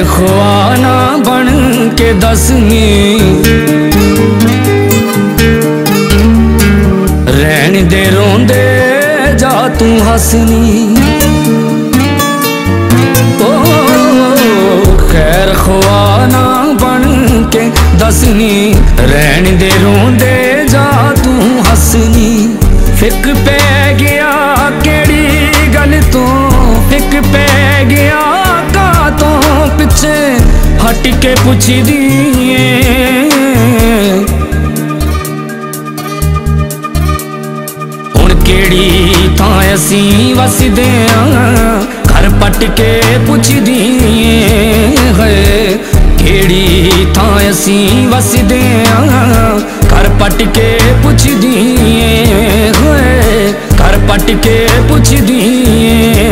ਖੈਰ ਖਵਾਨਾ ਬਣ ਕੇ ਦਸਨੀ ਰਹਿਣ ਦੇ ਰੋਂਦੇ ਜਾ ਤੂੰ ਹਸਨੀ। ਓ ਖੈਰ ਖਵਾਨਾ ਬਣ ਕੇ ਦਸਨੀ। ਰਹਿਣ ਦੇ ਰੋਂਦੇ ਹਟ ਕੇ ਪੁੱਛਦੀ ਏ ਹੁਣ ਕਿਹੜੀ ਥਾਂ ਅਸੀਂ ਵਸਦੇ ਆਂ? ਘਰ ਪੱਟ ਕੇ ਪੁੱਛਦੀ ਏ ਹੈ ਕਿਹੜੀ ਥਾਂ ਅਸੀਂ ਵਸਦੇ ਆਂ? ਘਰ ਪੱਟ ਕੇ ਪੁੱਛਦੀ ਏ ਹੈ ਘਰ ਪੱਟ ਕੇ ਪੁੱਛਦੀ ਏ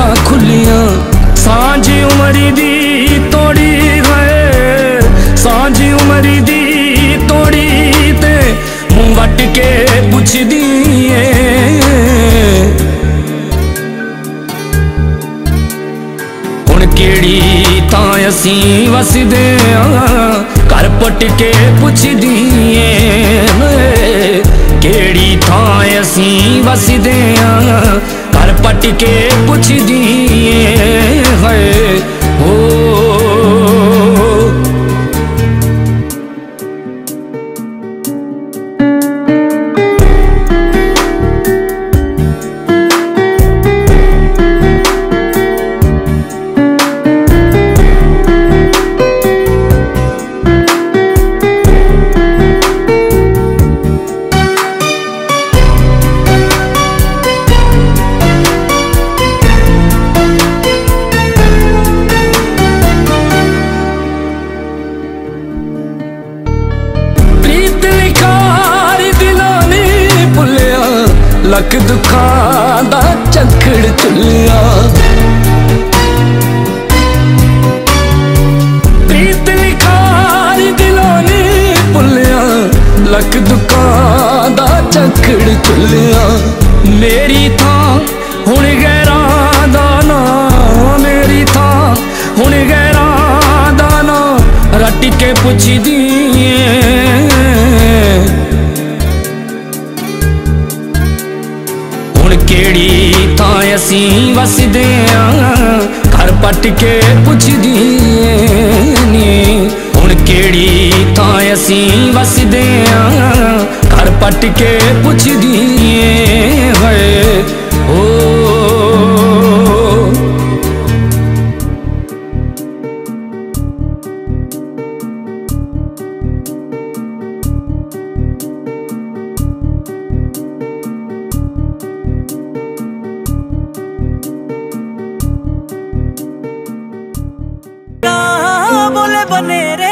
ਗੰਢਾਂ ਖੁੱਲੀਆਂ ਸਾਂਝ ਉਮਰ ਦੀ ਤੋੜੀ ਹੈ ਸਾਂਝ ਉਮਰ ਦੀ ਤੋੜੀ ਤੇ ਮੂੰਹ ਵੱਟ ਕੇ ਪੁੱਛਦੀ ਏ। ਹੁਣ ਕਿਹੜੀ ਤਾਂ ਅਸੀਂ ਵਸਦੇ ਆਂ? ਘਰ ਪਟ ਕੇ ਪੁੱਛਦੀ ਏ। ਕਿਹੜੀ ਥਾਂ ਅਸੀਂ ਵਸਦੇ ਆਂ? ਪਟ ਕੇ ਪੁੱਛਦੀ ਏ ਹਾਏ। ਲੱਖ ਦੁੱਖਾਂ ਦਾ ਝੰਖੜ ਚੁੱਲਿਆ। ਪ੍ਰੀਤ ਲਿਖਾਰ ਦਿਲਾਂ ਨੇ ਭੁੱਲਿਆ। ਲੱਕ ਦੁੱਖਾਂ ਦਾ ਝੰਖੜ ਚੁੱਲਿਆ। ਮੇਰੀ ਥਾਂ ਹੁਣ ਗੈਰਾਂ ਦਾ ਨਾ, ਮੇਰੀ ਥਾਂ ਹੁਣ ਗੈਰਾਂ ਦਾ ਨਾ। ਰੱਟ ਕੇ ਪੁੱਛਦੀ ਏ ਕਿਹੜੀ ਥਾਂ ਅਸੀਂ ਵਸਦੇ ਆਂ? ਘਰ ਪੱਟ ਕੇ ਪੁੱਛਦੀ ਏ ਨੀ। ਹੁਣ ਕਿਹੜੀ ਥਾਂ ਅਸੀਂ ਵਸਦੇ ਆਂ? ਘਰ ਪੱਟ ਕੇ ਪੁੱਛਦੀ ਏ बने रे